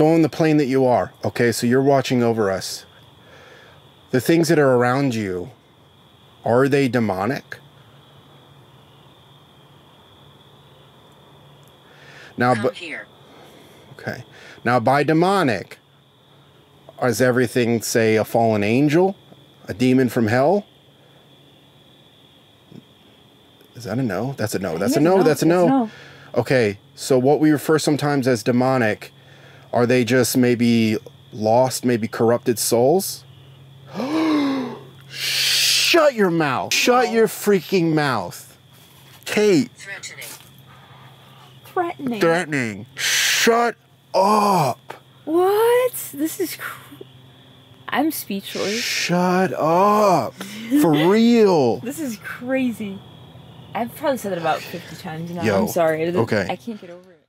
So on the plane that you are, okay, so you're watching over us. The things that are around you, are they demonic? Now, but okay. Now, by demonic, is everything say a fallen angel, a demon from hell? Is that a no? That's a no. That's a no. That's a no. no. Okay, so what we refer sometimes as demonic, are they just maybe lost, maybe corrupted souls? Shut your mouth. Shut your freaking mouth. Kate, Threatening. Threatening. threatening. Shut up. what? This is. Cr- I'm speechless. Shut up. For real. This is crazy. I've probably said it about 50 times now. Yo, I'm sorry. okay. I can't get over it.